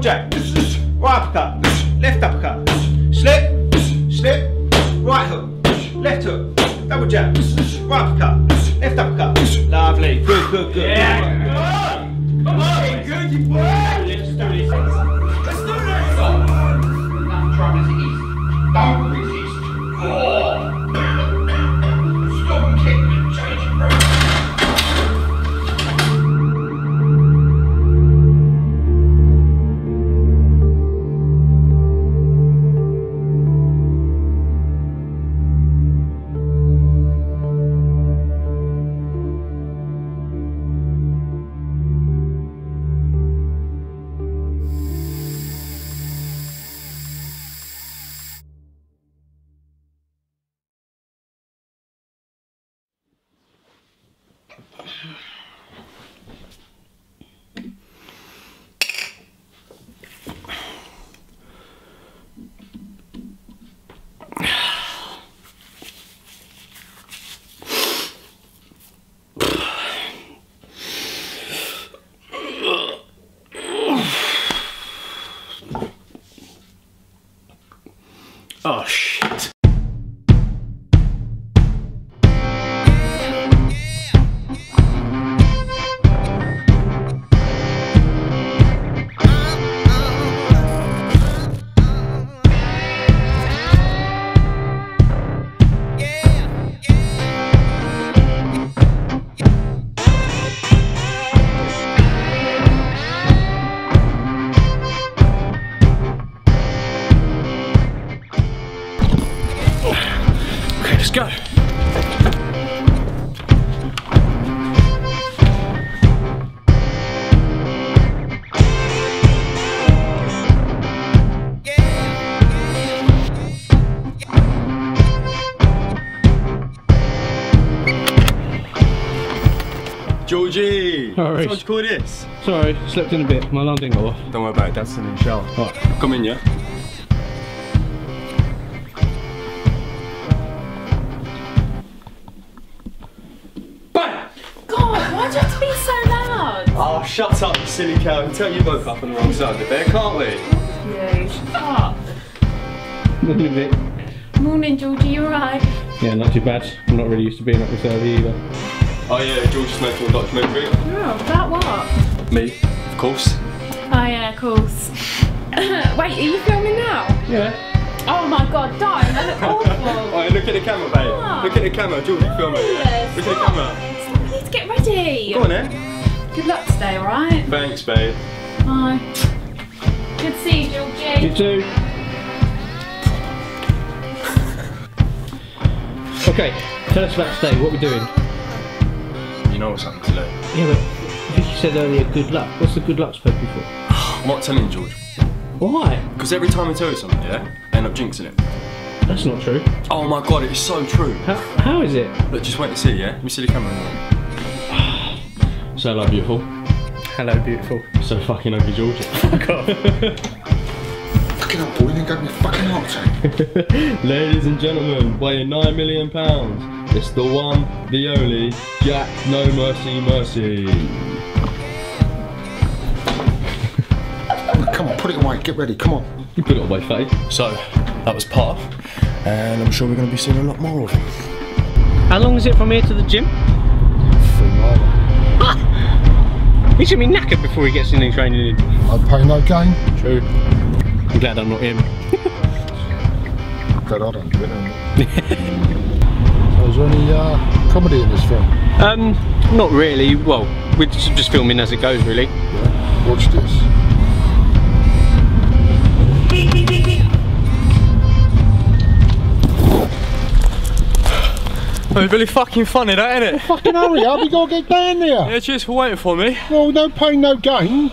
double Georgie! Alright. What do you call? Sorry, slept in a bit. My landing didn't off. Don't worry about it, that's still in the shower. Right. Come in, yeah? Bang! God, why do you have to be so loud? Oh, shut up, you silly cow. I can tell you both up on the wrong side of the bed, can't we? Yeah, shut up. Morning, Vic. Morning, Georgie, you alright? Yeah, not too bad. I'm not really used to being up this early either. Oh yeah, George just made a documentary. Oh, about what? Me, of course. Oh, yeah, of course. Wait, are you filming now? Yeah. Oh my god, don't, I look awful. Alright, look at the camera, babe. Stop. Look at the camera, George, you film it. Yeah, Look at the camera. Stop, I need to get ready. Go on, eh? Good luck today, alright? Thanks, babe. Bye. Good to see you, Georgie. You too. Okay, tell us about today. What we're doing? You know what's happening today. Yeah, but You said earlier, good luck. What's the good luck supposed to be for? I'm not telling you, George. Why? Because every time I tell you something, yeah, I end up jinxing it. That's not true. Oh my god, it is so true. How, how is it? Look, just wait and see, yeah? Let me see the camera. So hello, beautiful. Hello, beautiful. So fucking ugly, George. Fuck off. Fucking up, boy. You got me fucking heart attack. Ladies and gentlemen, weighing nine million pounds, it's the one, the only, Jack No Mercy Mercy. Come on, put it away. Get ready. Come on. You put it away, Faye. So, that was part, and I'm sure we're going to be seeing a lot more of him. How long is it from here to the gym? Three mile. He should be knackered before he gets any training in. I'd pay no gain. True. I'm glad I'm not him. But I don't do it. so is there any uh, comedy in this film? Um, not really. Well, we're just just filming as it goes, really. Yeah. Watch this. It's really fucking funny, that, isn't it? Fucking hurry up. You got to get down there. Yeah, cheers for waiting for me. Well, no pain, no gain.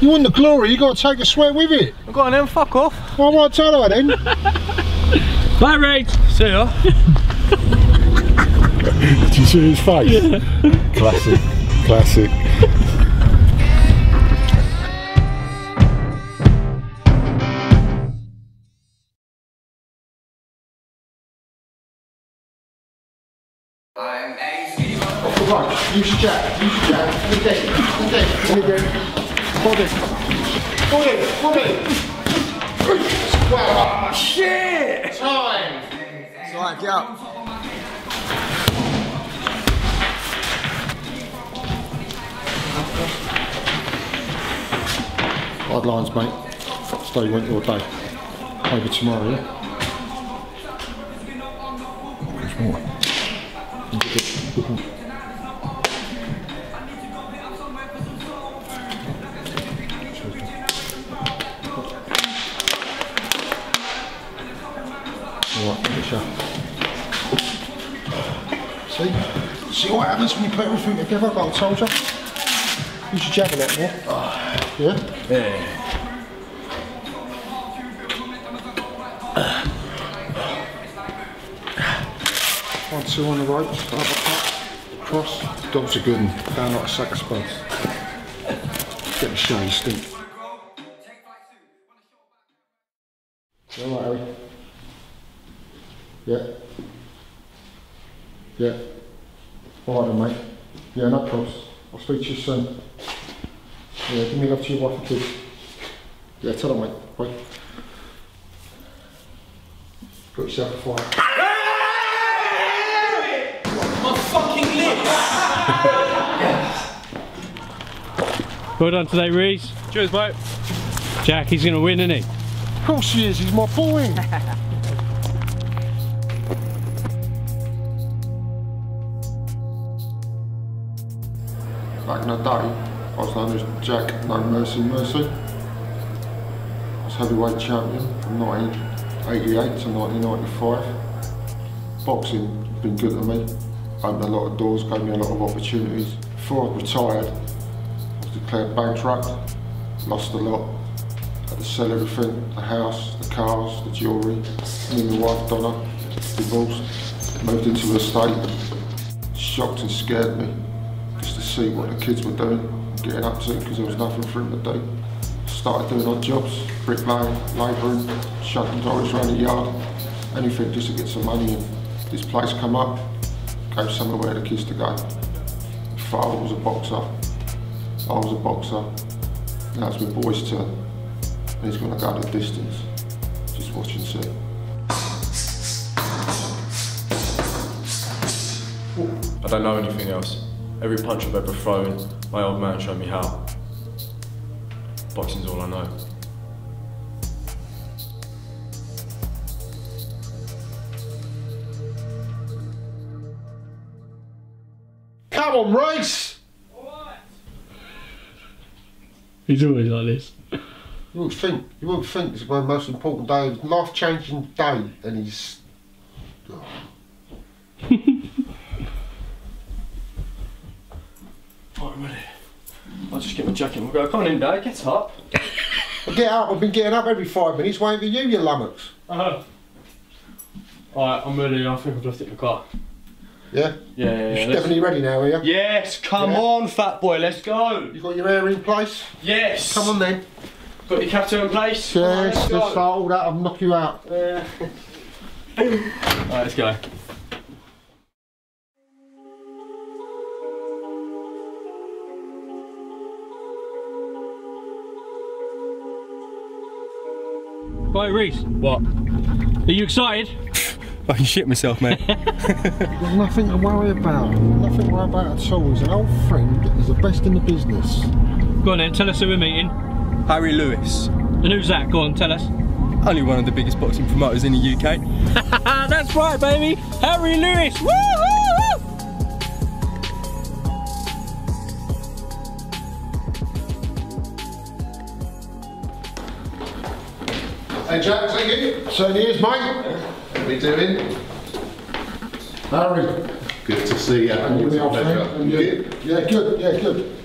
You want the glory, you got to take the sweat with it. Go on then, fuck off. All right, tell her then. Bye, Ray. See ya. Did you see his face? Classic. Classic. Right, use your jack, use your jack. Good day, good day. Body. Boogie, boogie. Well, shit. Time. It's alright, get up. Hard lines, mate. Stay went your day. Over tomorrow, yeah? See? See what happens when you put everything together, like I told you? You should jab a lot more. Yeah? One, two on the ropes, uppercut, cross. Dogs are good and down like a sack of spuds. Get show, you stink. Alright, Harry? Yeah. Yeah. Alright then, mate. Yeah, no problems. I'll speak to you soon. Yeah, give me love to your wife and kids. Yeah, tell them, mate. Bye. Got yourself a fire. Well done today, Reese. Cheers, mate. Jack, he's going to win, isn't he? Of course he is, he's my boy. Back in the day, I was known as Jack No Mercy Mercy. I was heavyweight champion from 1988 to 1995. Boxing has been good to me, opened a lot of doors, gave me a lot of opportunities. Before I retired, I was declared bankrupt, lost a lot, had to sell everything, the house, the cars, the jewellery. Me and my wife Donna, divorced, moved into a estate. Shocked and scared me just to see what the kids were doing, getting up to because there was nothing for them to do. Started doing odd jobs, bricklaying, labouring, shucking dollars around the yard, anything just to get some money in. This place come up, gave somewhere where the kids to go. My father was a boxer, I was a boxer, now it's my boy's turn. And he's gonna go the distance. Just watch and see. I don't know anything else. Every punch I've ever thrown, my old man showed me how. Boxing's all I know. Come on, race! He's always like this. You would think, you would think it's my most important day, life changing day, and he's. Right, I'm ready. I'll just get my jacket and we'll go. Come on in, Dad, get up. Get up, I've been getting up every five minutes waiting for you, you lummox. Uh-huh. Alright, I'm ready. I think I've left it in the car. Yeah? Yeah, yeah, yeah. Definitely ready now, are you? Yes, come Yeah. on, fat boy, let's go. You got your hair in place? Yes. Come on then. Got your capital in place? Yes, let's let's start all that, I'll knock you out. Yeah. Alright, let's go. Right, Reese. What? Are you excited? I can shit myself, mate. There's nothing to worry about. Nothing to worry about at all. He's an old friend, he's the best in the business. Go on then, tell us who we're meeting. Harry Lewis, And who's that? Go on, tell us. only one of the biggest boxing promoters in the UK. That's right, baby. Harry Lewis. Woo, Hey Jack, is that you? Certainly is, mate. How are we doing? Harry. Good to see you. And you, Always a pleasure. friend. And you. Yeah, good, yeah, good.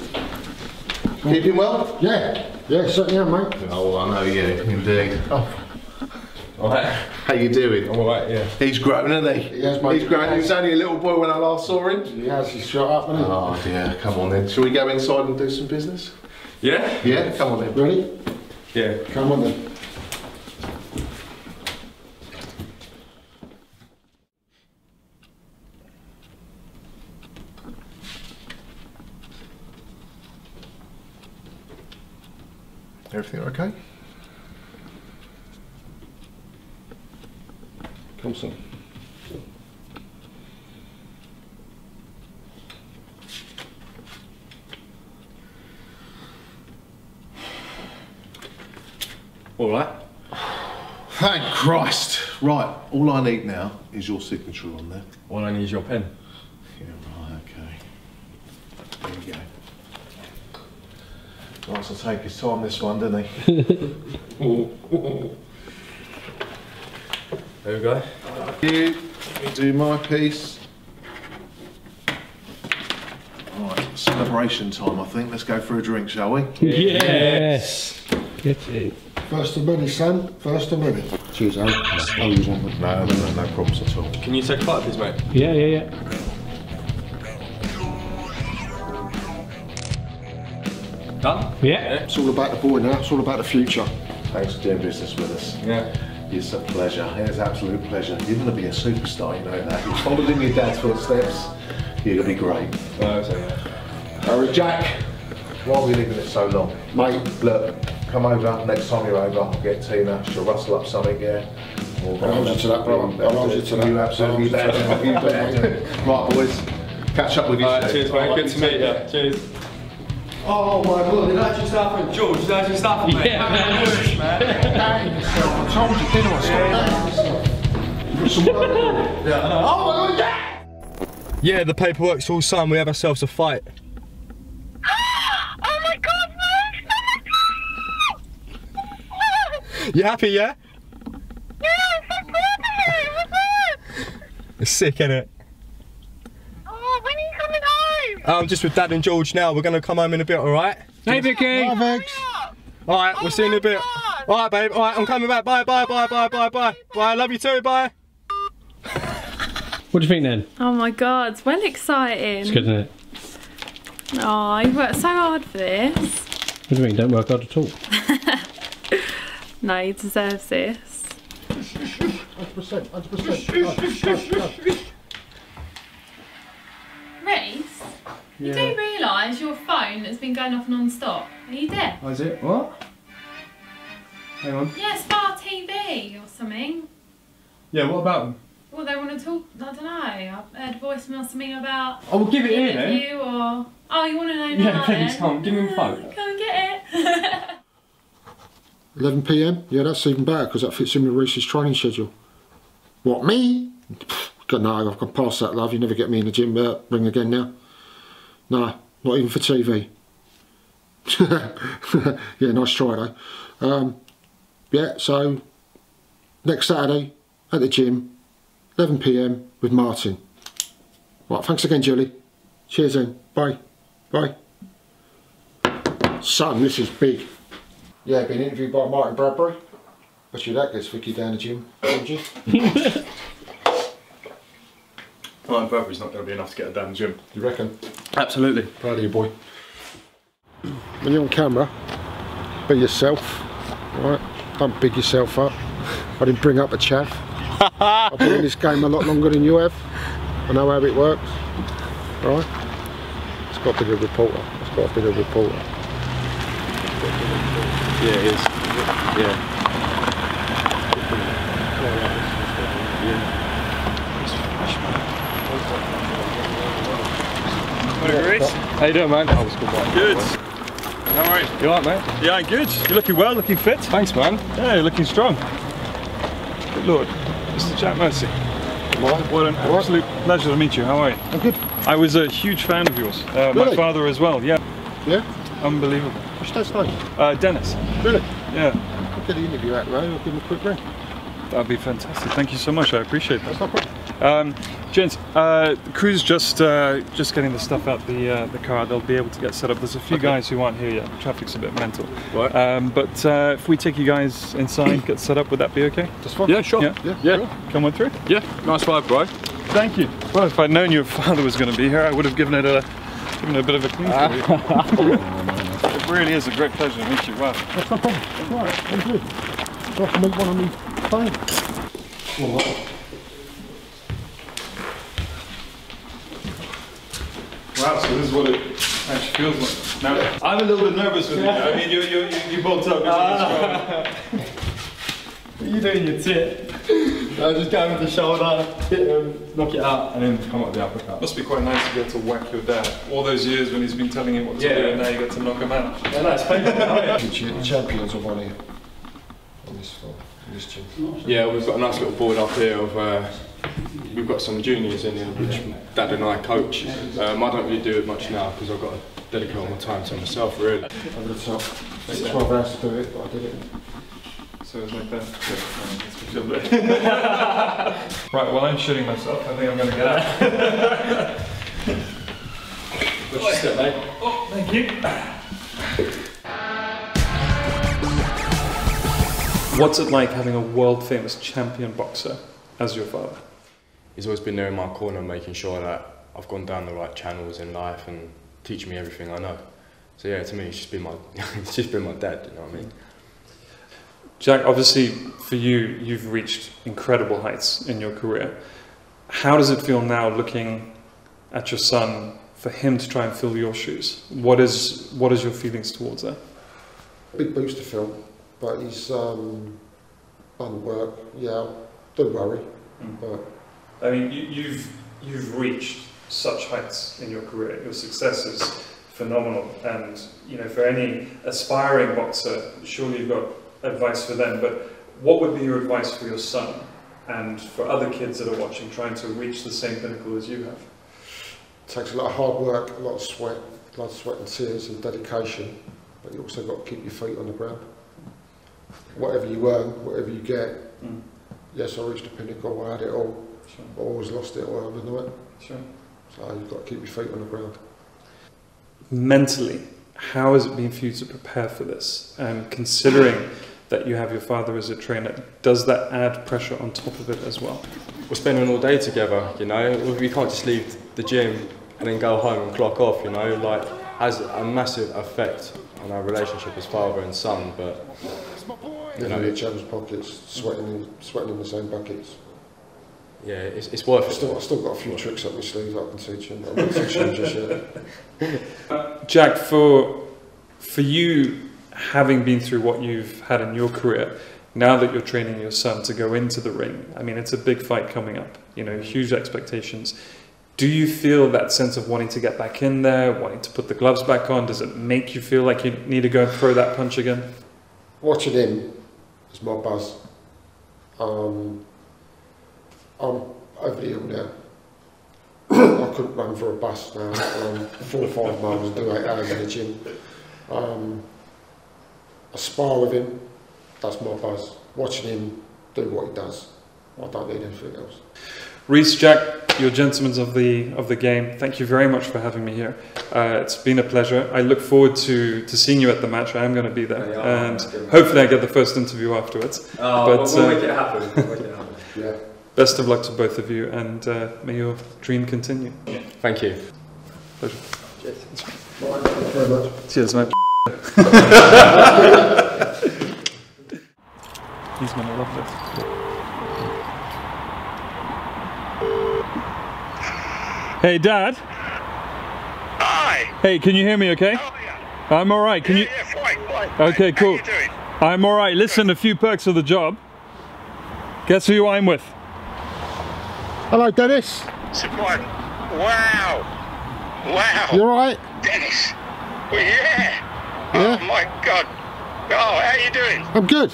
Keeping well? Yeah, yeah, certainly am, mate. Oh, I know you, indeed. Oh. Alright. How you doing? I'm alright, yeah. He's grown, hasn't he? He has, mate. He's grown. He was only a little boy when I last saw him. He has, he's shut up, hasn't he? Oh dear, come on then. Shall we go inside and do some business? Yeah? Yeah, come on then. Ready? Yeah. Come on then. Everything okay? Come son. All right. Thank Christ. Right, all I need now is your signature on there. All I need is your pen. Yeah, right, okay. There you go. Nice to take his time this one, didn't he? There we go. You, you do my piece. Alright, celebration time, I think. Let's go for a drink, shall we? Yes. Get it. First of many, son. First of many. Cheers, Aaron. I'll use one. No, no, no, no problems at all. Can you take a bite, please, mate? Yeah, yeah, yeah. Done? Yeah. It's all about the boy now. It's all about the future. Thanks for doing business with us. Yeah. It's a pleasure. It's absolute pleasure. You're going to be a superstar, you know that. You're followed in your dad's footsteps. You're going to be great. Uh, so, yeah. Harry Jack, why are we leaving it so long? Mate, Look, come over next time you're over. I'll get Tina. She'll rustle up something, yeah. I'll hold you to that, brother. I'll hold you to that. You absolutely I'll hold you to better. You better. Right, boys. Catch up with you All right, soon. cheers, mate. Good to meet you. Cheers. Oh my god, did that just happen? George, did that just happen, mate? Yeah, man. Worse, man. Dang yourself. I told you, didn't I? Stop dangling yourself. You've got some work to do. Yeah, I know. Oh my god, yeah! Yeah, the paperwork's all signed. We have ourselves a fight. You happy, yeah? Yeah, It's sick, isn't it? Oh, when are you coming home? Oh, I'm just with Dad and George now. We're gonna come home in a bit, all right? Hey, Vicky. Bye, Vex. All right, we'll see you in a bit. God. All right, babe. All right, I'm coming back. Bye, bye, bye, bye, bye, bye. Bye. I love you too. Bye. What do you think then? Oh my god, it's well exciting. It's good, isn't it? Oh, you've worked so hard for this. What do you mean? Don't work hard at all. No, you deserve this. 100%, 100%. Reese, you do realise your phone has been going off non-stop. Are you deaf? Oh, is it? What? Hang on. Yeah, Spa TV or something. Yeah, what about them? Well, they want to talk. I don't know. I've heard voicemail something about Oh, will give it here then. you or. Oh, you want to know now? Yeah, please, then? come on, give me the phone. Come and get it. 11 pm? Yeah, that's even better because that fits in with Reese's training schedule. What, me? God, no, I've gone past that, love. You never get me in the gym. Uh, ring again now. No, not even for TV. yeah, nice try though. Um, yeah, so next Saturday at the gym, 11 pm with Martin. Right, thanks again, Julie. Cheers then. Bye. Bye. Son, this is big. Yeah, been interviewed by Martin Bradbury. Bet you that gets Vicky down the gym, don't you? Ryan Bradbury's not going to be enough to get her down the gym. You reckon? Absolutely. Proud of you, boy. When you're on camera, be yourself, right? Don't big yourself up. I didn't bring up a chaff. I've been in this game a lot longer than you have. I know how it works, right? It's got to be a reporter. It's got to be a reporter. Yeah, it is. Yeah. How you doing, man? I was good, Good. How are you? You alright, mate? Yeah, I'm good. You're looking well, looking fit. Thanks, man. Yeah, you're looking strong. Good lord. Mr. Jack Mercy. What an absolute pleasure to meet you. How are you? I'm good. I was a huge fan of yours. Uh, My father as well. Yeah. Yeah? Unbelievable. What's Dad's name? Uh, Dennis. Really? Yeah. I'll get the interview out there. I'll give him a quick ring. That'd be fantastic. Thank you so much. I appreciate that. That's no problem. Um, gents, uh, the crew's just uh, just getting the stuff out the uh, the car. They'll be able to get set up. There's a few guys who aren't here yet. Traffic's a bit mental. Right. Um, but uh, if we take you guys inside, get set up, would that be okay? Just fine. Yeah, sure. Yeah. Yeah, Yeah. sure. Come on through. Yeah, nice vibe, bro. Thank you. Well, if I'd known your father was going to be here, I would have given it a given it a bit of a clean for you. It really is a great pleasure to meet you. Wow. That's no problem. That's all right. I'm good. So I can meet one of me fans. All right. Wow. So this is what it Actually feels like. Now, I'm a little bit nervous with you. I mean, you you you, you both up. You're doing your tit? I just go with the shoulder, hit him, knock it out, and then come up the uppercut. Must be quite nice to be able to whack your dad all those years when he's been telling you what to Yeah. do, and now you get to knock him out. Yeah, no, it's painful. The champions of one here. On this film, in this gym. Yeah, we've got a nice little board up here of. Uh, we've got some juniors in here, which Dad and I coach. Um, I don't really do it much now because I've got to dedicate all my time to myself, really. Over the top. Takes 12 hours to do it, but I did it. So it's like that. right, well, I'm shitting myself. I think I'm going to get out. What's your step, mate? Oh, thank you. What's it like having a world famous champion boxer as your father? He's always been there in my corner, making sure that I've gone down the right channels in life and teaching me everything I know. So yeah, to me, it's just been my, it's just been my dad. You know what I mean? Jack, obviously for you, you've reached incredible heights in your career. How does it feel now looking at your son for him to try and fill your shoes? What is what is your feelings towards that? Big boost to Phil, but he's um, done work. Yeah, don't worry. But I mean, you, you've you've reached such heights in your career. Your success is phenomenal, and you know, for any aspiring boxer, surely you've got advice for them. But what would be your advice for your son and for other kids that are watching, trying to reach the same pinnacle as you have? It takes a lot of hard work, a lot of sweat, a lot of sweat and tears and dedication. But you also got to keep your feet on the ground. Whatever you earn, whatever you get. Mm. Yes, I reached the pinnacle. I had it all. Sure. But I always lost it all overnight. Sure. So you've got to keep your feet on the ground. mentally, how has it been for you to prepare for this? And considering that you have your father as a trainer, does that add pressure on top of it as well? We're spending all day together. You know, we can't just leave the gym and then go home and clock off. You know, like has a massive effect on our relationship as father and son. But you know, Living in each other's pockets, sweating in, sweating in the same buckets. Yeah, it's, it's worth I've it. still, I've still got a few tricks up my sleeve I can teach him. I'm not teaching him just yet. Jack, for for you having been through what you've had in your career, now that you're training your son to go into the ring, I mean, it's a big fight coming up. You know, huge expectations. Do you feel that sense of wanting to get back in there, wanting to put the gloves back on? Does it make you feel like you need to go and throw that punch again? Watching him is my buzz. Um, I'm over the hill now. I couldn't run for a bus now. Um, four or five miles and do eight hours in the gym. Um, I spar with him. That's my buzz. Watching him do what he does. I don't need anything else. Reese, Jack, you're gentlemen of the of the game. Thank you very much for having me here. Uh, it's been a pleasure. I look forward to, to seeing you at the match. I am going to be there, Yeah, and hopefully I get the first interview afterwards. Oh, But, we'll, we'll uh, make it happen. We'll make it happen. Yeah. Best of luck to both of you, and uh, may your dream continue. Thank you. Pleasure. Right, thank you very much. Cheers, mate. He's going to love this. Hey, Dad. Hi. Hey, can you hear me okay? Oh, yeah. I'm all right. Can you? Yeah, fine, fine. Okay, How cool. you doing? I'm all right. Listen, a few perks of the job. Guess who I'm with? Hello, Dennis. Surprise. Wow. Wow. You alright? Dennis. Well, yeah. Yeah? Oh, my God. Oh, how you doing? I'm good.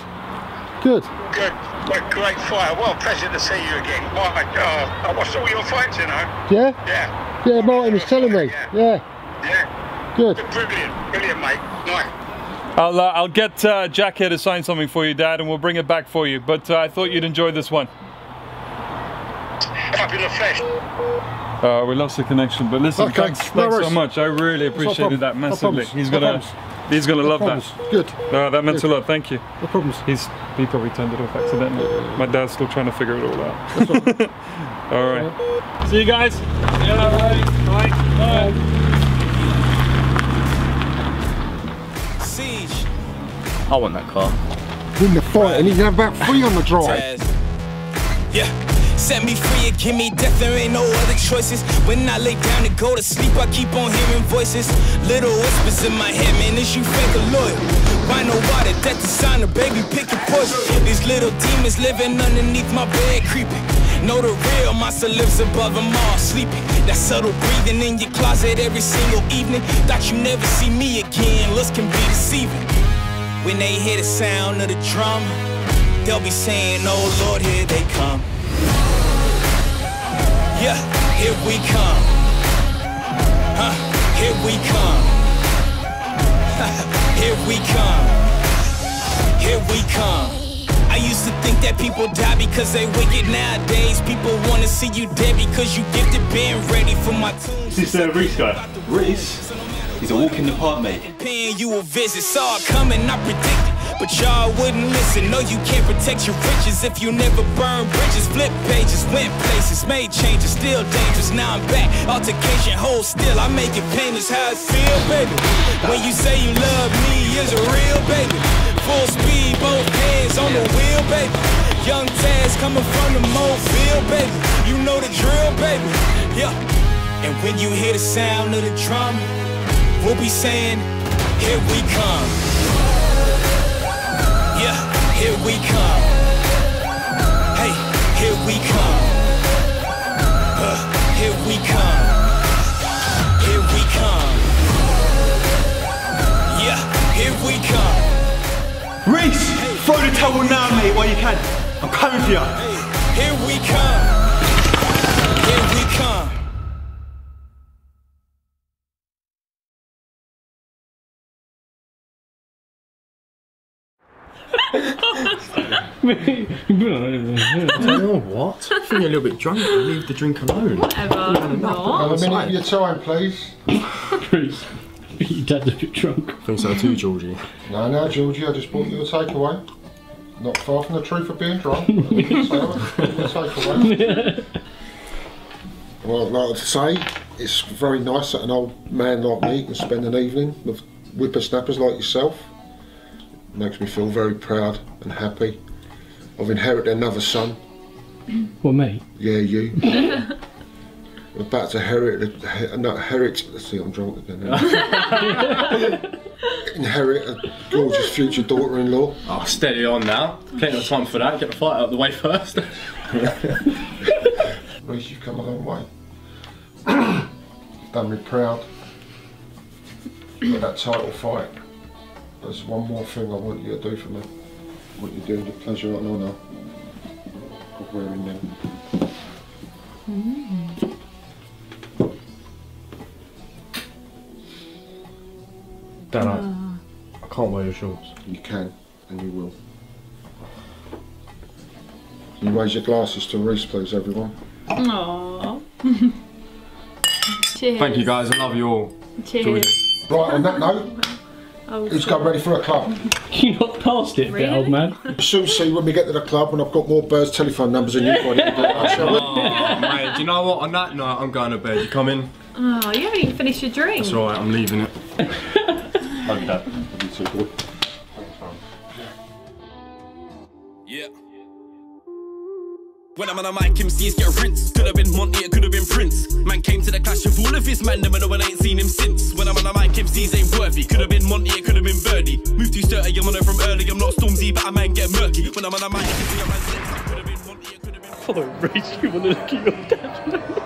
Good. Good. What a great fight. Well, pleasure to see you again. My God. I watched all your fights, you know. Yeah? Yeah. Yeah, Martin was telling me. Yeah. Yeah. Good. Brilliant. Brilliant, mate. Nice. I'll uh, I'll get uh, Jack here to sign something for you, Dad, and we'll bring it back for you. But uh, I thought you'd enjoy this one. Up in the flesh. Uh, we lost the connection, but listen, Okay, thanks, no thanks so much. I really appreciated problem, that massively. problems, he's gonna, problems. he's gonna No love problems. that. Good. No, that meant Good. a lot. Thank you. No problems. He's he probably turned it off accidentally. My dad's still trying to figure it all out. all right. See you guys. Yeah, bye. Bye. Siege. I want that car. In the fight, and he's have about three on the drive. Yeah. Set me free and give me death, there ain't no other choices. When I lay down to go to sleep, I keep on hearing voices. Little whispers in my head, man, is you fake or loyal? Why no water? Sign of baby, pick your poison. These little demons living underneath my bed, creeping. Know the real monster lives above them all, sleeping. That subtle breathing in your closet every single evening. Thought you never see me again, looks can be deceiving. When they hear the sound of the drum, they'll be saying, Oh Lord, here they come. Yeah, here we come. Huh, here we come. here we come. Here we come. I used to think that people die because they wicked nowadays. People wanna see you dead because you gifted being ready for my tomb. Is this uh, Reese guy? Reese? He's a walk in the park, mate. Paying you a visit, saw it coming, I predicted. But y'all wouldn't listen. No, you can't protect your riches if you never burn bridges. Flip pages, went places, made changes, still dangerous. Now I'm back. Altercation, hold still. I make it painless how it feel, baby. When you say you love me, is a real baby. Full speed, both hands on the wheel, baby. Young Taz coming from the mobile, baby. You know the drill, baby. Yeah. And when you hear the sound of the drum, we'll be saying, Here we come. Here we come. Hey, here we come. Uh, here we come. Here we come. Yeah, here we come. Reese! Throw the towel now, mate, while you can. I'm coming for you. Here we come. Here we come. Oh, what? I think you're a little bit drunk. Leave the drink alone. Whatever, I'm not. Have a minute of your time, please. Please. Your dad's a bit drunk. I think so too, Georgie. No, no, Georgie, I just bought you a takeaway. Not far from the truth of being drunk. so, a takeaway. Well, like I say, it's very nice that an old man like me can spend an evening with whippersnappers like yourself. It makes me feel very proud and happy. I've inherited another son. What, me? Yeah, you. I'm about to inherit, a, no, inherit, let's see, I'm drunk again. now. inherit a gorgeous future daughter-in-law. Oh, steady on now. Plenty of time for that. Get the fight out of the way first. Reece, you've come a long way. Done me proud. But that title fight, there's one more thing I want you to do for me. I want you to do the pleasure and honour of wearing them. Dad, I, ah. I can't wear your shorts. You can, and you will. Can you raise your glasses to Reese, please, everyone? Aww. Cheers. Thank you guys, I love you all. Cheers. Right, on that note, Oh, who's got ready for a club? You got past it, a bit, old man. You'll soon see when we get to the club when I've got more birds' telephone numbers than you've got. Oh, mate, do you know what? On that night, I'm going to bed. You coming? Oh, you haven't even finished your drink. That's right, I'm leaving it. Love you, Dad. You too, boy. Yeah. When I'm on a mic, MCs get rinsed. Could have been Monty, it could have been Prince. Man came to the clash of all of his man, and no one ain't seen him since. When I'm on a mic, MCs ain't worthy. Could have been Monty, it could have been Birdie. Moved too sturdy, I'm on it from early. I'm not Stormzy, but a man get murky. When I'm on a mic, you can see. Could have been Monty, it could have been. Follow Reece, you want to look at your dad.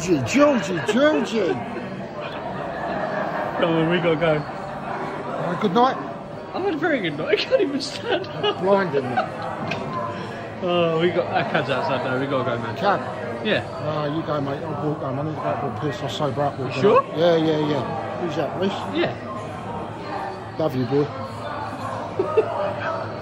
Georgie, Georgie, Georgie. Come on, we gotta go. Good night. I've had a very good night. I can't even stand up. Blinding me. Oh, we got our cab's outside now. We gotta go, man. Cab. Yeah. No, you go, mate. I'll walk home. I need to go for a piss. I'll sober up. walking sure? Yeah, yeah, yeah. Who's that, Reece? Yeah. Love you, boy.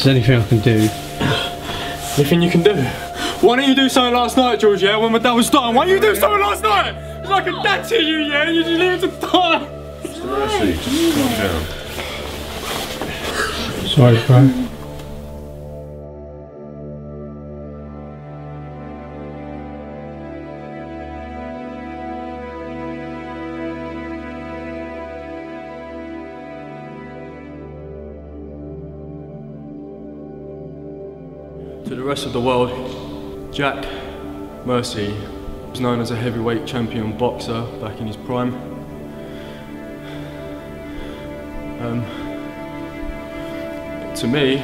Is there anything I can do? Anything you can do? Why don't you do something last night, George, yeah? When my dad was dying, why don't you do something last night? It's like a dad to you, yeah? You just leave him to die. Mercy, just calm down. Sorry, bro. To the rest of the world, Jack Mercy was known as a heavyweight champion boxer back in his prime. Um, to me,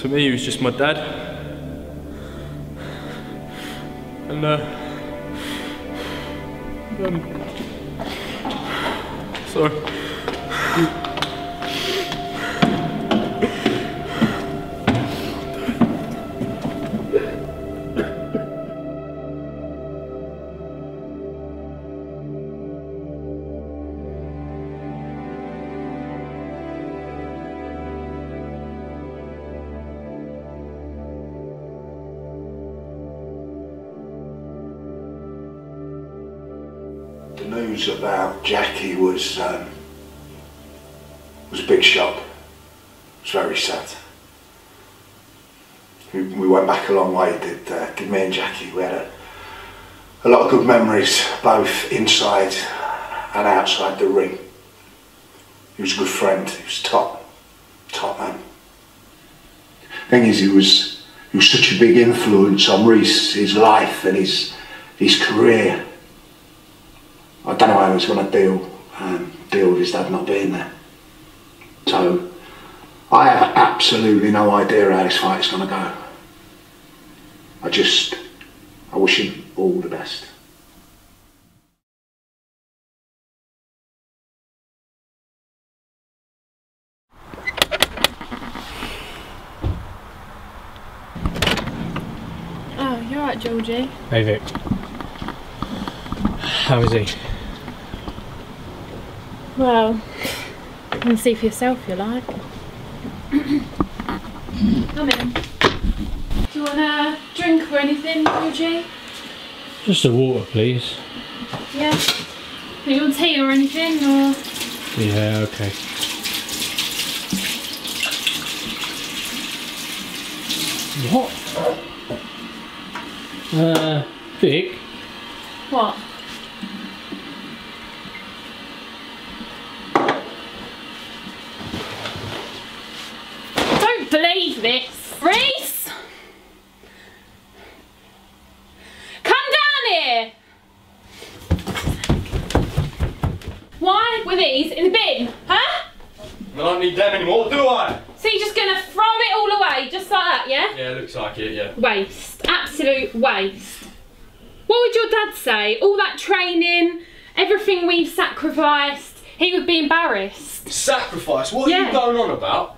to me, he was just my dad. And, uh, um, sorry. Memories, both inside and outside the ring. He was a good friend. He was top, top man. Thing is, he was he was such a big influence on Reese, his life and his his career. I don't know how he was going to deal um, deal with his dad not being there. So I have absolutely no idea how this fight's going to go. I just I wish him all the best. Oh, you're right, Georgie. Hey Vic. How is he? Well, come and see for yourself, if you like. Come in. Do you want a drink or anything, Georgie? Just a water, please. Yeah. Do you want tea or anything, or...? Yeah, okay. What? Uh, Vic? What? Don't believe this! Reese! Come down here! Why were these in the bin? Huh? I don't need them anymore, do I? So you're just gonna throw it all away, just like that, yeah? Yeah, looks like it, yeah. Waste. Absolute waste. What would your dad say? All that training, everything we've sacrificed, he would be embarrassed. Sacrifice? What are Yeah. you going on about?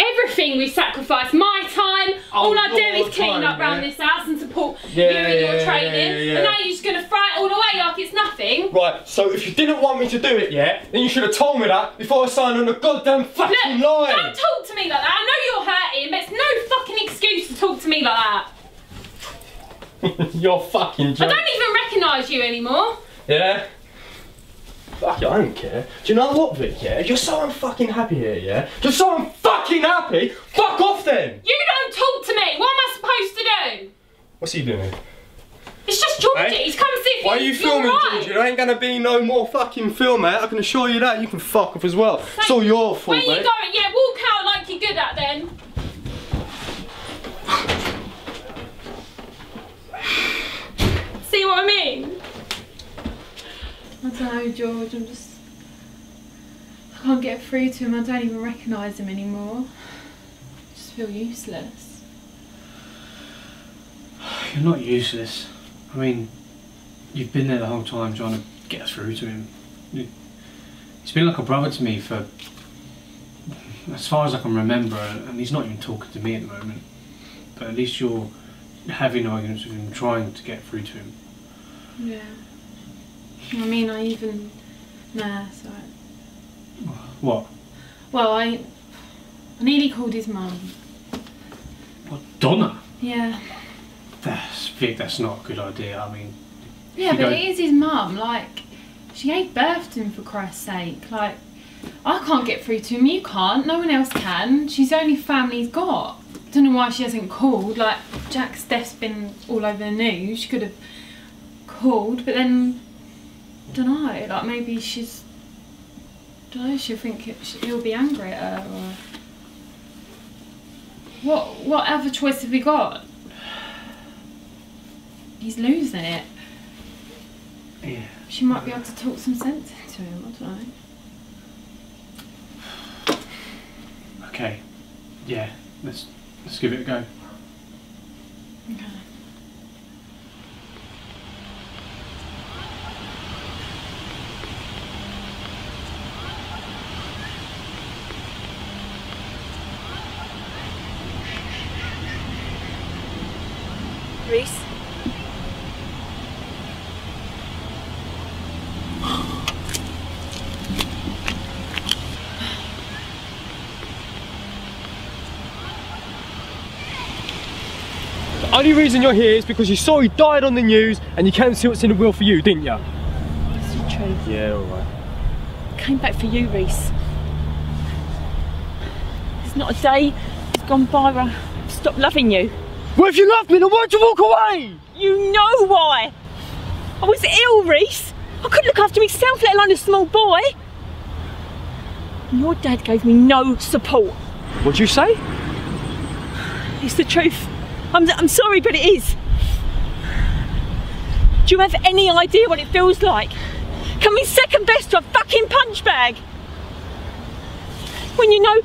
Everything we sacrificed, my time, Oh, all I do is clean up around this house and support Yeah, you in your training, yeah, and now you're just gonna throw it all away like it's nothing. Right, so if you didn't want me to do it, yeah, then you should have told me that before I signed on the goddamn fucking Look, line. don't talk to me like that. I know you're hurting, but it's no fucking excuse to talk to me like that. You're fucking I don't even recognise you anymore. Yeah? Fuck it, I don't care. Do you know what, Vic, yeah? You're so unfucking happy here, yeah? You're so unfucking happy! Fuck off then! You don't talk to me. What am I supposed to do? What's he doing? It's just Georgie. Hey? He's come and see if Why are you- filming, right. Georgie? There ain't gonna be no more fucking film, mate. I can assure you that. You can fuck off as well. It's all your fault, Where fault, you going? Yeah, walk out like you're good at then. See what I mean? I don't know, George. I'm just. I can't get through to him. I don't even recognise him anymore. I just feel useless. You're not useless. I mean, you've been there the whole time trying to get through to him. He's been like a brother to me for as far as I can remember, and he's not even talking to me at the moment. But at least you're having arguments with him, trying to get through to him. Yeah. I mean, I even. Nah, sorry. What? Well, I. I nearly called his mum. What, Donna? Yeah. That's Vic. That's not a good idea. I mean, Yeah, but go- it is his mum. Like, she gave birth to him for Christ's sake. Like, I can't get through to him. You can't. No one else can. She's the only family he's got. Don't know why she hasn't called. Like, Jack's death's been all over the news. She could have called, but then, don't know. Like, maybe she's. Don't know. She'll think it, he'll be angry at her. Or what? What other choice have we got? He's losing it. Yeah. She might be able to talk some sense into him. I don't know. okay. Yeah. Let's let's give it a go. Okay. Reese? The only reason you're here is because you saw he died on the news and you came to see what's in the will for you, didn't you? It's the truth. Yeah, alright. Came back for you, Reese. There's not a day has gone by where I've stopped loving you. Well, if you loved me, then why'd you walk away? You know why. I was ill, Reese. I couldn't look after myself, let alone a small boy. And your dad gave me no support. What'd you say? It's the truth. I'm, I'm sorry, but it is. Do you have any idea what it feels like? Coming second best to a fucking punch bag. When you know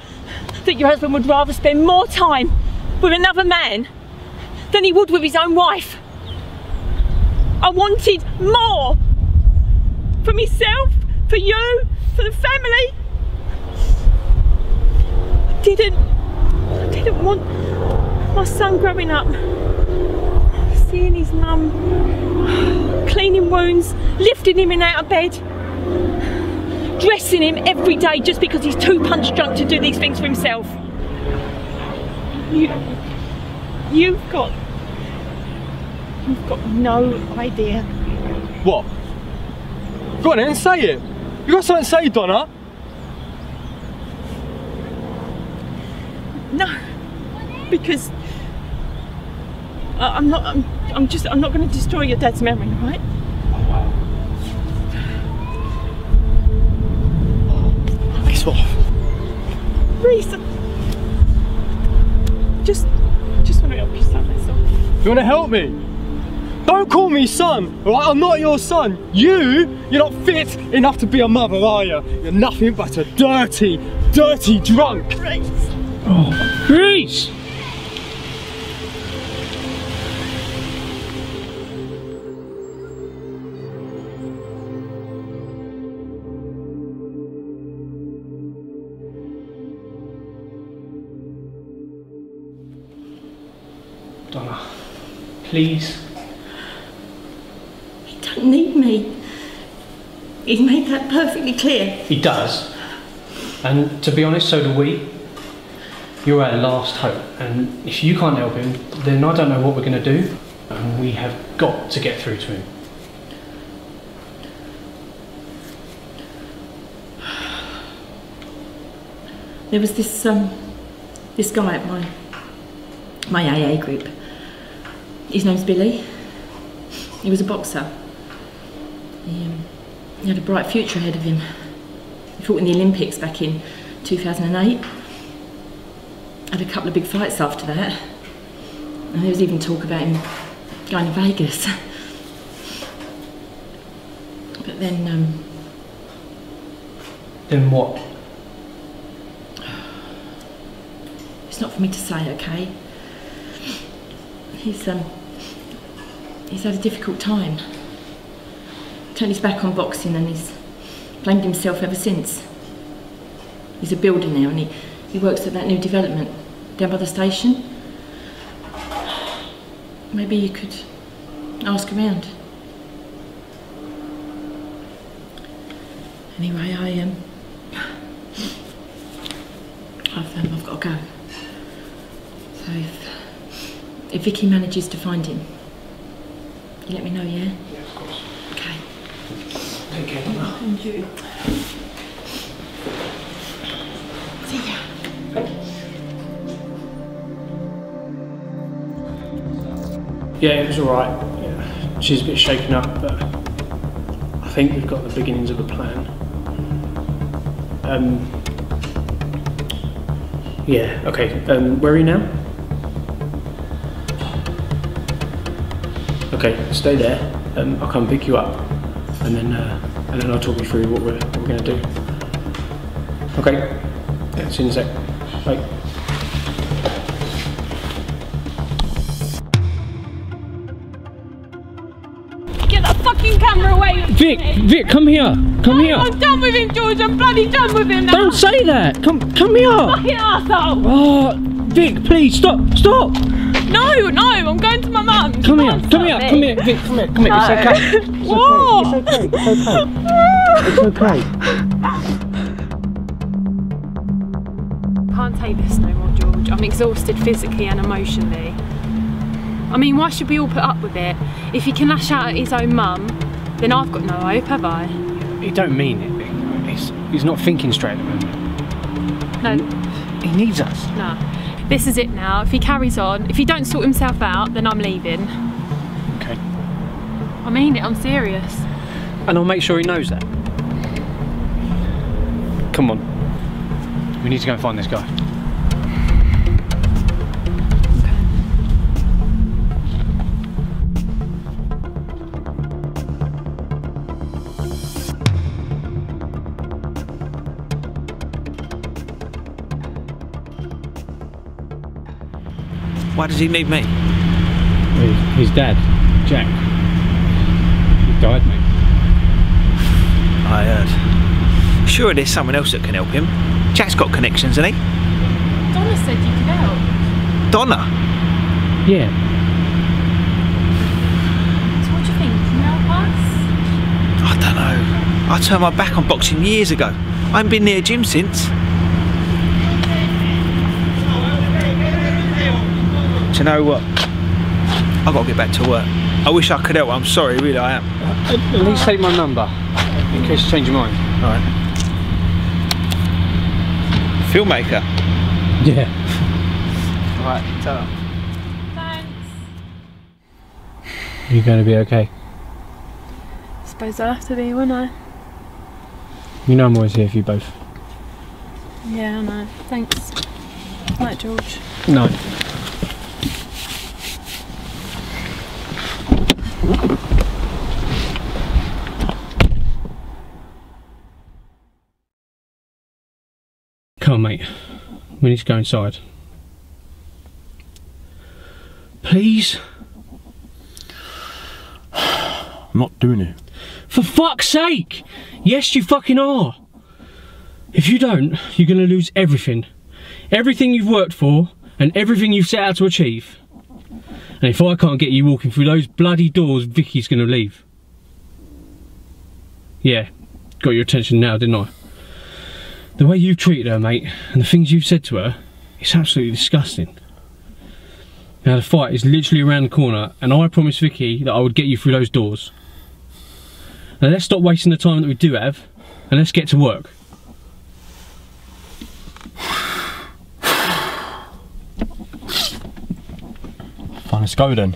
that your husband would rather spend more time with another man than he would with his own wife. I wanted more for myself, for you, for the family. I didn't. I didn't want my son growing up, seeing his mum cleaning wounds, lifting him in out of bed, dressing him every day just because he's too punch drunk to do these things for himself. You, you've got, you've got no idea. What? Go on then, say it. You got something to say, Donna? No, because I'm not. I'm, I'm just. I'm not going to destroy your dad's memory, right? Piss off. Reese, just, just want to help you, son. That's all. You wanna help me? Don't call me son, alright? I'm not your son. You, you're not fit enough to be a mother, are you? You're nothing but a dirty, dirty drunk. Reese. Oh. Reese! Please. You don't need me. He's made that perfectly clear. He does. And to be honest, so do we. You're our last hope, and if you can't help him, then I don't know what we're going to do. And we have got to get through to him. There was this um, this guy at my my AA group. His name's Billy. He was a boxer. He, um, he had a bright future ahead of him. He fought in the Olympics back in 2008. Had a couple of big fights after that. And there was even talk about him going to Vegas. But then... Um, then what? It's not for me to say, okay? He's um, he's had a difficult time. Turned his back on boxing and he's blamed himself ever since. He's a builder now and he, he works at that new development down by the station. Maybe you could ask around. Anyway, I um I've, um, I've got to go. So if, if Vicky manages to find him, you let me know, yeah? Yeah, of course. Okay. Take care. And you. See ya. Yeah, it was alright. Yeah. She's a bit shaken up, but I think we've got the beginnings of a plan. Um, yeah, okay. Um, where are you now? Okay, stay there. Um, I'll come pick you up, and then uh, and then I'll talk you through what we're what we're gonna do. Okay. Yeah, see you in a sec. Bye. Get that fucking camera away! Vic, Vic, come here. Come here. I'm done with him, George. I'm bloody done with him now. Don't say that. Come, come here. Fucking arsehole! Oh, Vic, please stop, stop. No, no, I'm going to my mum. Come here, come here, come here, Vic, come here, come here. It's okay. It's Whoa. okay. It's okay. It's okay. Can't take this no more, George. I'm exhausted physically and emotionally. I mean, why should we all put up with it? If he can lash out at his own mum, then I've got no hope, have I? He don't mean it. Vic. He's, he's not thinking straight at the moment. No, He needs us. no. This is it now. If he carries on, if he don't sort himself out, then I'm leaving. Okay. I mean it, I'm serious. And I'll make sure he knows that. Come on. We need to go and find this guy. Does he need me? His, his dad, Jack. He died, mate. I heard. Sure, there's someone else that can help him. Jack's got connections, hasn't he? Donna said you could help. Donna. Yeah. So what do you think? Can you help us? I don't know. I turned my back on boxing years ago. I haven't been near a gym since. You know what? I've got to get back to work. I wish I could help. I'm sorry, really, I am. At, at least take my number, in case you change your mind. Alright. Filmmaker. Yeah. Alright, tell her. Thanks. You're going to be okay. I Suppose I'll have to be, won't I? You know I'm always here for you both. Yeah, I know. Thanks. Night, George. No. Come on, mate. We need to go inside. Please? I'm not doing it. For fuck's sake! Yes, you fucking are. If you don't, you're gonna lose everything. Everything you've worked for, and everything you've set out to achieve. And if I can't get you walking through those bloody doors, Vicky's gonna leave. Yeah, got your attention now, didn't I? The way you've treated her, mate, and the things you've said to her, it's absolutely disgusting. Now the fight is literally around the corner, and I promised Vicky that I would get you through those doors. Now let's stop wasting the time that we do have, and let's get to work. Let's go then.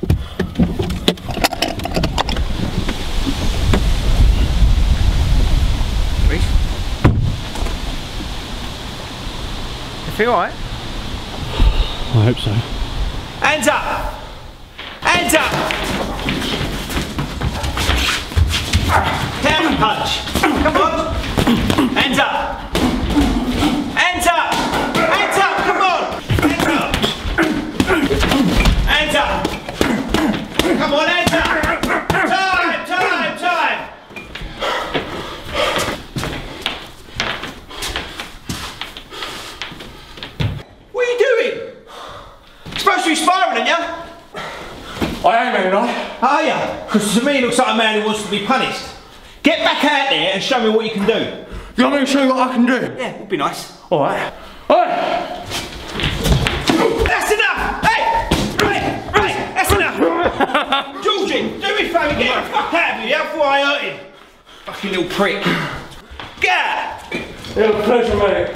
You feel alright? I hope so. Hands up! Hands up! Counter punch! Come on! Hands up! Hands! Hands up! Come on! Hands up! Because to me, he looks like a man who wants to be punished. Get back out there and show me what you can do. You want me to show you what I can do? Yeah, would be nice. Alright. Alright! That's enough! Hey! Right, right, that's enough! Georgie, do me a favour, get the fuck out of here before I hurt him. Fucking little prick. Get out! Yeah, pleasure, mate.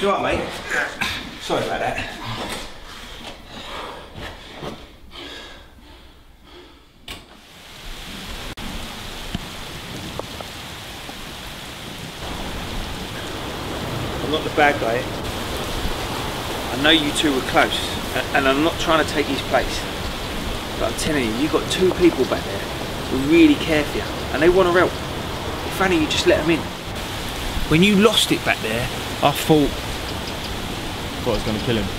You alright, mate? Sorry about that. I'm not the bad guy. I know you two were close, and I'm not trying to take his place. But I'm telling you, you've got two people back there who really care for you, and they want to help. If only you just let them in. When you lost it back there, I thought, Thought I was going to kill him.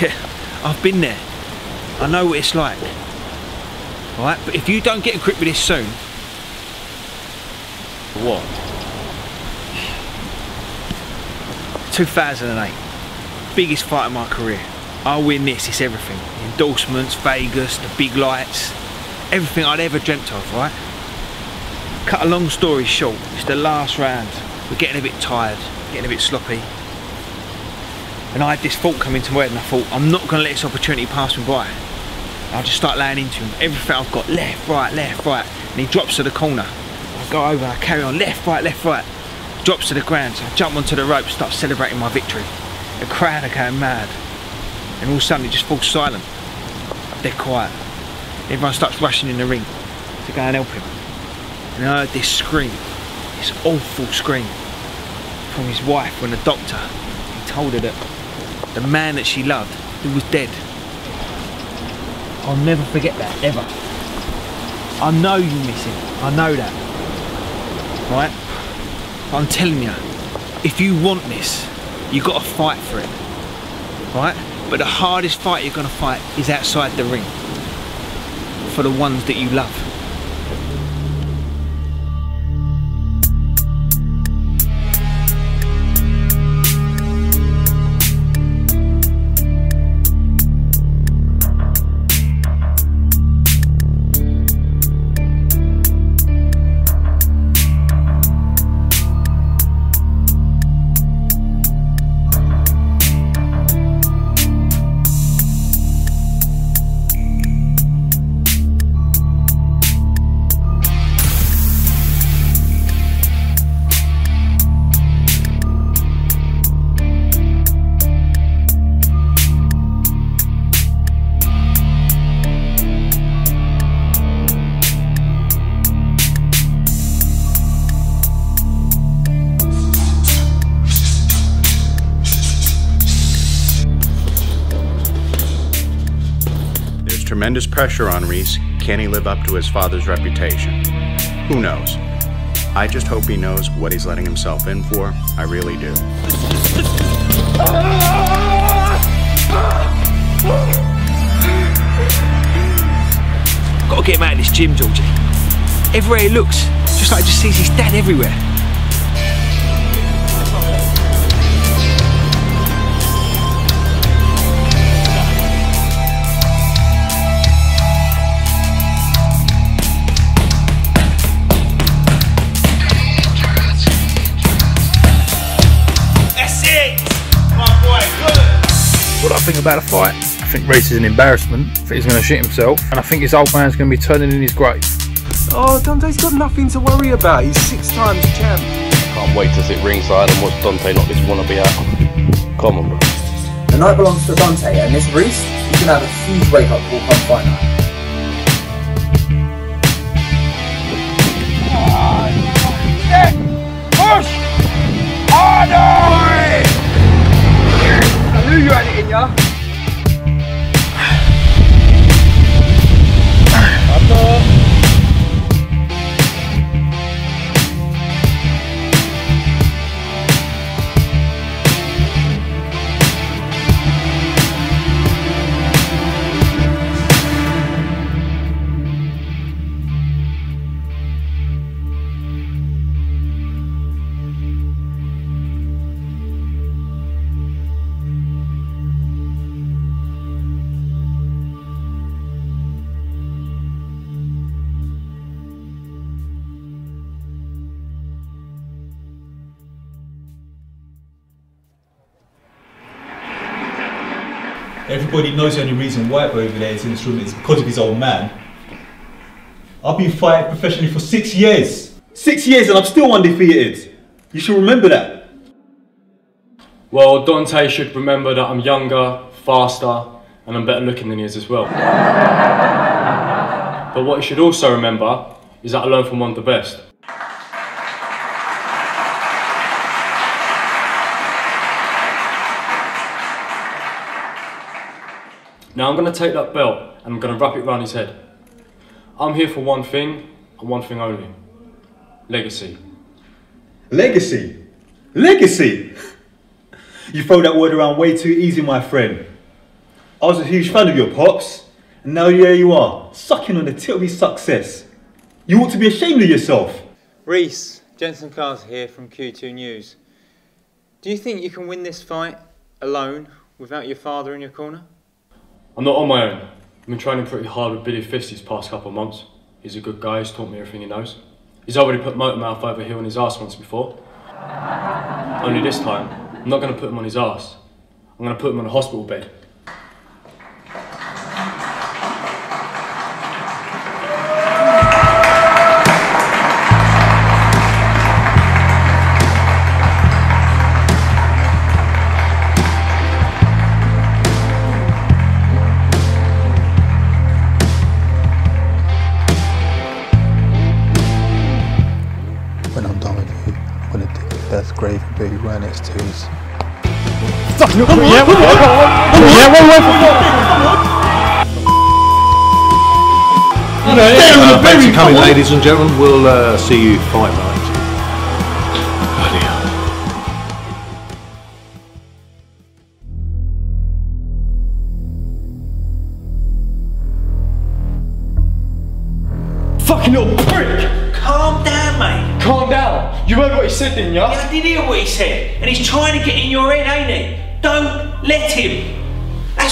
Yeah, I've been there. I know what it's like. Alright, but if you don't get a grip with this soon, What? 2008, biggest fight of my career. I win this, it's everything. Endorsements, Vegas, the big lights, everything I'd ever dreamt of, right? Cut a long story short, it's the last round. We're getting a bit tired, getting a bit sloppy. And I had this thought come into my head and I thought, I'm not gonna let this opportunity pass me by. I'll just start laying into him. Everything I've got, left, right, left, right. And he drops to the corner. I go over, I carry on, left, right, left, right. Drops to the ground, so I jump onto the rope, start celebrating my victory. The crowd are going mad. And all of a sudden it just falls silent. they're quiet. Everyone starts rushing in the ring to go and help him. And I heard this scream, this awful scream from his wife when the doctor told her that the man that she loved, who was dead. I'll never forget that, ever. I know you miss him. I know that. Right? But I'm telling you, if you want this, you've got to fight for it. Right? But the hardest fight you're going to fight is outside the ring. For the ones that you love. Pressure on Reese. Can he live up to his father's reputation? Who knows? I just hope he knows what he's letting himself in for. I really do. Got to get him out of this gym, Georgie. Everywhere he looks, just like he just sees his dad everywhere. Good! I think about the fight, I think Reese is an embarrassment. I think he's going to shit himself, and I think his old man's going to be turning in his grave. Oh, Dante's got nothing to worry about. He's six times champ. I can't wait to sit ringside and watch Dante knock this wannabe out. Come on, bro. The night belongs to Dante, and this Reese, he's gonna have a huge wake up call come fight night. Push! Harder! Knew you had it in ya. Everybody knows the only reason Boy over there is in this room is because of his old man. I've been fighting professionally for six years. Six years and I'm still undefeated. You should remember that. Well, Dante should remember that I'm younger, faster, and I'm better looking than he is as well. but what he should also remember is that I learned from one of the best. Now I'm going to take that belt and I'm going to wrap it around his head. I'm here for one thing and one thing only. Legacy. Legacy? Legacy? You throw that word around way too easy, my friend. I was a huge fan of your pops, and now here you are, sucking on the tip of his success. You ought to be ashamed of yourself. Reese, Jensen Cars here from Q2 News. Do you think you can win this fight alone without your father in your corner? I'm not on my own. I've been training pretty hard with Billy Fist these past couple of months. He's a good guy, he's taught me everything he knows. He's already put Motormouth over here on his ass once before. Only this time, I'm not going to put him on his ass. I'm going to put him on a hospital bed. Next to his. Fuck, look, yeah, yeah, one way Uh, thanks for coming, ladies and gentlemen. We'll uh, see you fight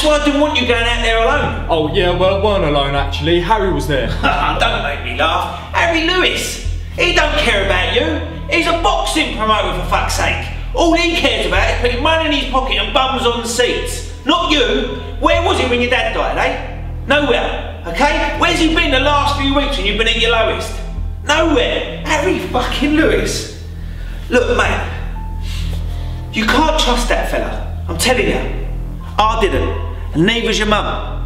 why I didn't want you going out there alone. Oh yeah, well, I weren't alone actually. Harry was there. don't make me laugh. Harry Lewis. He don't care about you. He's a boxing promoter for fuck's sake. All he cares about is putting money in his pocket and bums on the seats. Not you. Where was he when your dad died, eh? Nowhere. Okay? Where's he been the last few weeks when you've been at your lowest? Nowhere. Harry fucking Lewis. Look, mate. You can't trust that fella. I'm telling you. I didn't. And neither's your mum.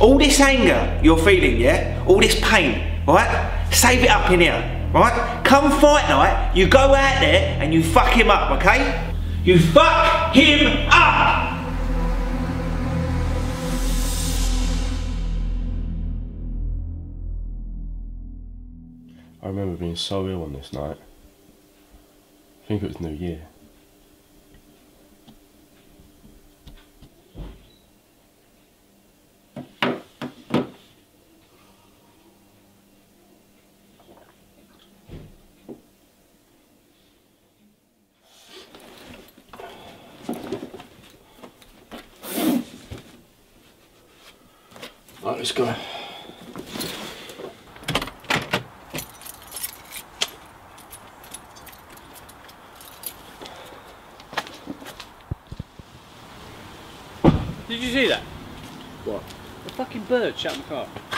All this anger you're feeling, yeah? All this pain, right? Save it up in here, right? Come fight night, you go out there and you fuck him up, okay? You fuck him up! I remember being so ill on this night. I think it was New Year. Let's. Did you see that? What? A fucking bird shut in the car.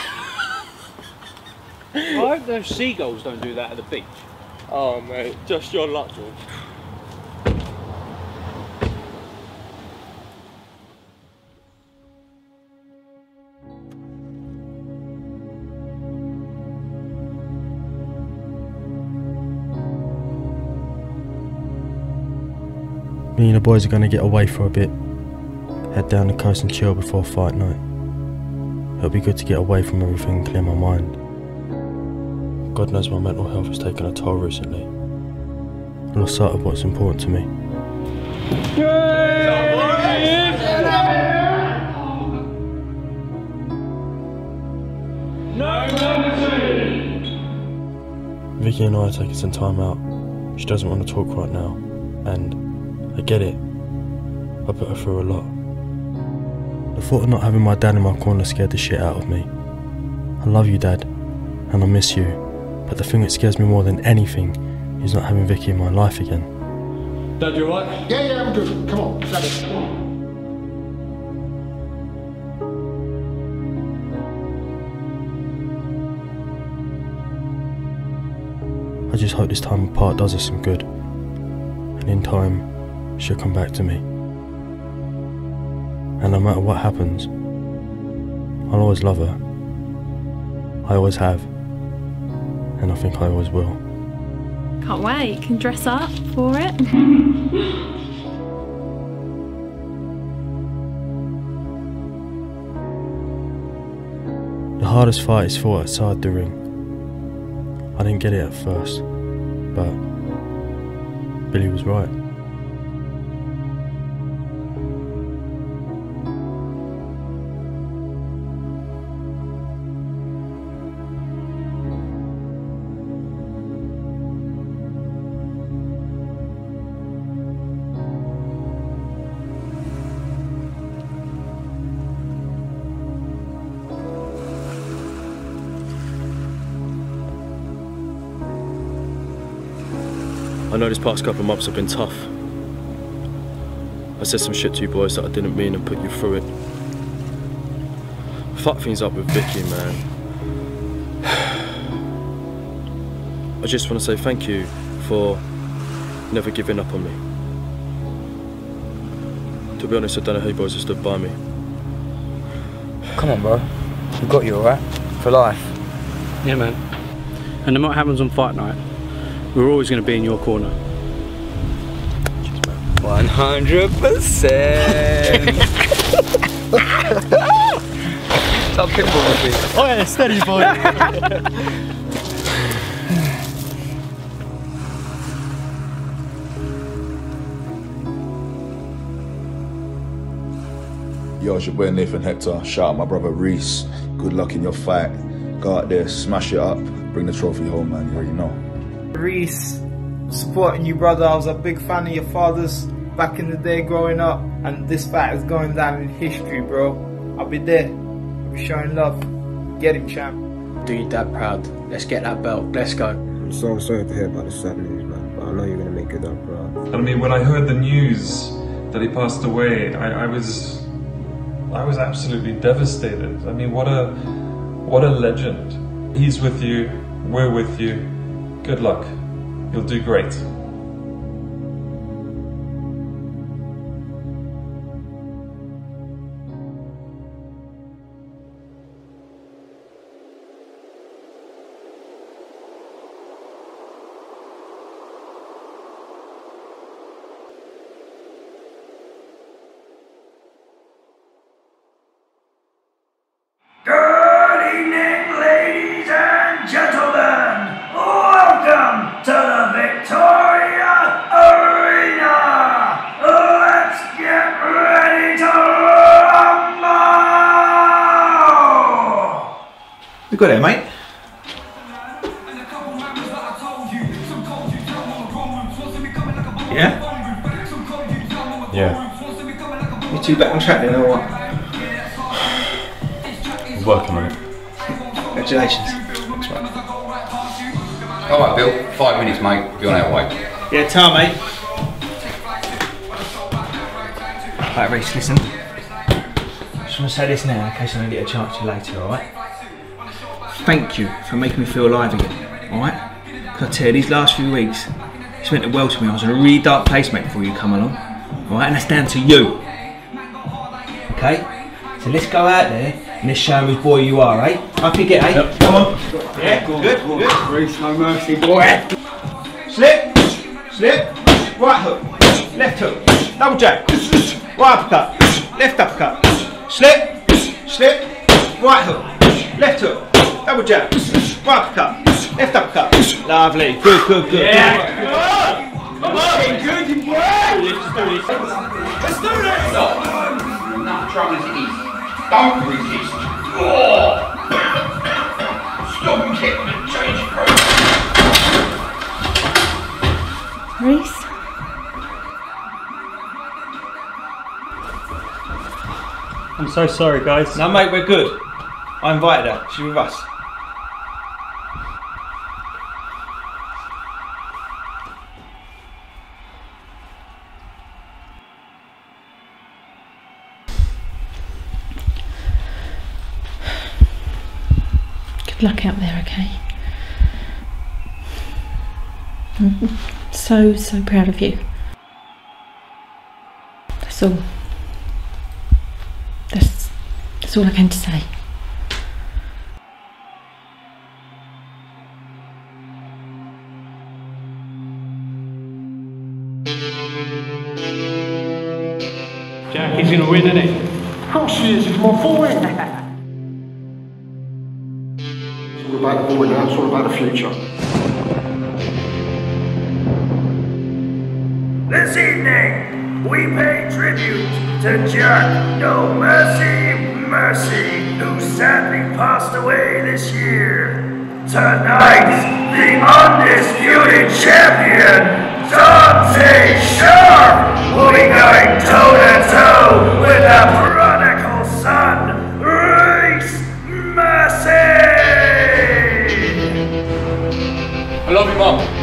I hope those seagulls don't do that at the beach. Oh mate, just your luck, George. Me and the boys are going to get away for a bit. Head down the coast and chill before fight night. It'll be good to get away from everything and clear my mind. God knows my mental health has taken a toll recently. I lost sight of what's important to me. Vicky and I are taking some time out. She doesn't want to talk right now, and I get it. I put her through a lot. The thought of not having my dad in my corner scared the shit out of me. I love you, Dad, and I miss you, but the thing that scares me more than anything is not having Vicky in my life again. Dad, you alright? Yeah, yeah, I'm good. Come on, grab. Come on. I just hope this time apart does us some good. And in time, she'll come back to me. And no matter what happens, I'll always love her. I always have. And I think I always will. Can't wait. Can dress up for it. The hardest fight is fought outside the ring. I didn't get it at first, but Billy was right. Know this past couple of months have been tough. I said some shit to you boys that I didn't mean and put you through it. Fuck things up with Vicky, man. I just want to say thank you for never giving up on me. To be honest, I don't know how you boys have stood by me. Come on, bro. We've got you, alright? For life. Yeah, man. And no matter what happens on fight night, we're always going to be in your corner. 100%. Stop pinball with me. Oh yeah, steady boy. Yo, it's your boy Nathan Hector. Shout out my brother Reese. Good luck in your fight. Go out there, smash it up, bring the trophy home, man. You already know. Reese, supporting you, brother. I was a big fan of your father's back in the day growing up, and this fight is going down in history, bro. I'll be there. I'll be showing love. Get him, champ. Do your dad proud. Let's get that belt. Let's go. I'm so sorry to hear about the sad news, man. But I know you're gonna make it up, bro. I mean, when I heard the news that he passed away, I, I was, I was absolutely devastated. I mean, what a, what a legend. He's with you. We're with you. Good luck. You'll do great. You got it, mate. Yeah? Yeah. You two back on track then, or what? I'm working on it. Congratulations. Alright, Bill, five minutes, mate. Be on our way. Yeah, Tom, mate. Right, Reese, listen. Just want to say this now in case I don't get a chance to later, alright? Thank you for making me feel alive again, alright? Because I tell you, these last few weeks, it's meant the world to me. I was in a really dark place, mate, before you come along. Alright, and that's down to you. Okay? So let's go out there and let's show whose boy you are, eh? Up you get, eh? Come on. Yeah, good, good. Reese, no mercy, boy. Slip, slip, right hook, left hook, double jab, right uppercut, left uppercut, slip, slip, right hook, left hook, double jab, right uppercut, left uppercut. Lovely, good, good, good. Yeah. Come on, good, you boy. Let's do this. Let's do this. Not trying as it is. Don't resist. Oh. Stop and kick and change approach. Reese? I'm so sorry, guys. No, mate, we're good. I invited her. She's with us. Good luck out there, okay? So, so proud of you. That's all. That's, that's all I to say. Jack, he's gonna win, isn't he? Of course he is, he's my boy. It's all about the boy now, it's all about the future. This evening, we pay tribute to Jack No Mercy Mercy, who sadly passed away this year. Tonight, the undisputed champion, Dante Sharp, will be going toe to toe with the prodigal son, Reese Mercy. I love you, Mum.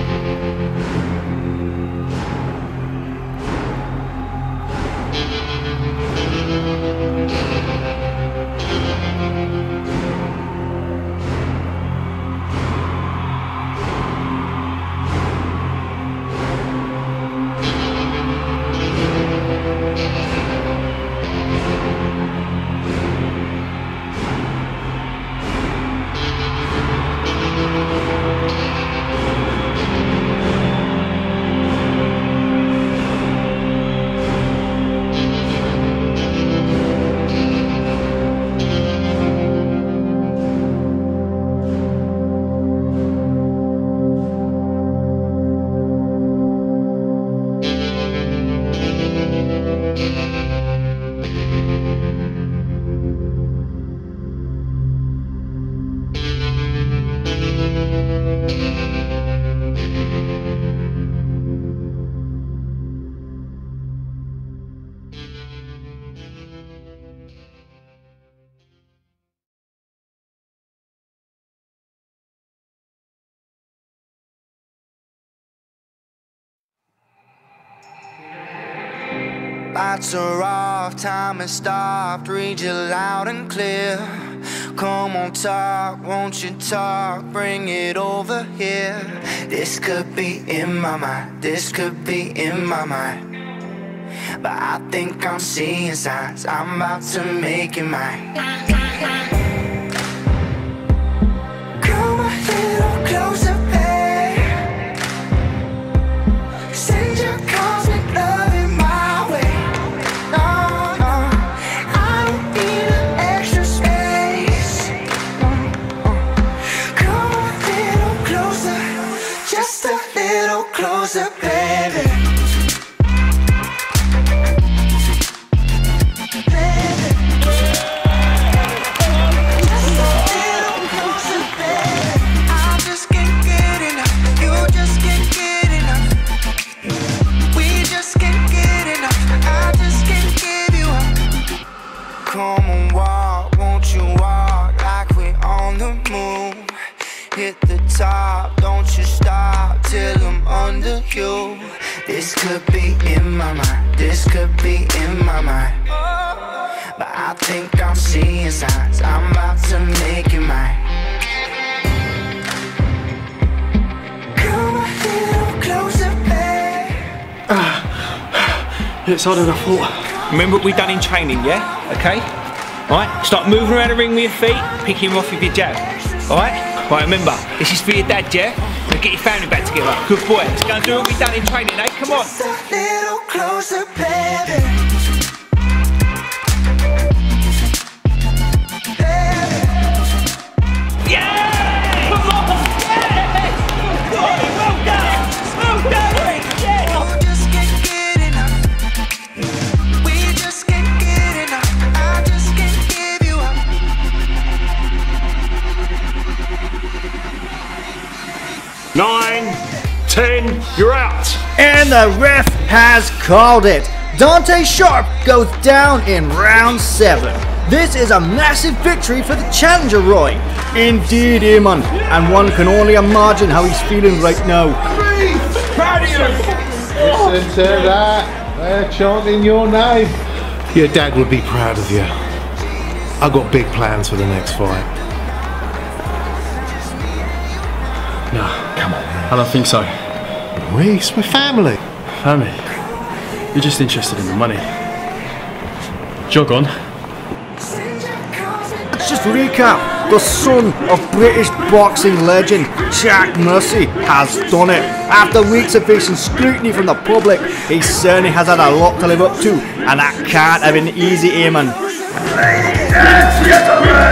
Lights are off, time has stopped, read you loud and clear. Come on, talk, won't you talk, bring it over here. This could be in my mind, this could be in my mind. But I think I'm seeing signs, I'm about to make it mine. Harder than I thought. Remember what we done in training, yeah? Okay? Alright? Start moving around the ring with your feet, picking him off with your jab. Alright? Right, remember, this is for your dad, yeah? Now get your family back together. Good boy. Let's go and do what we done in training, eh? Come on. 10, you're out. And the ref has called it. Dante Sharp goes down in round 7. This is a massive victory for the challenger, Roy. Indeed, Eamon. And one can only imagine how he's feeling right now. Listen to that. They're chanting your name. Your dad would be proud of you. I've got big plans for the next fight. No, come on. I don't think so. Reese, we're family. Family? You're just interested in the money. Jog on. Let's just recap. The son of British boxing legend Jack Mercy has done it. After weeks of facing scrutiny from the public, he certainly has had a lot to live up to, and that can't have been easy, Eamon. Ladies and gentlemen!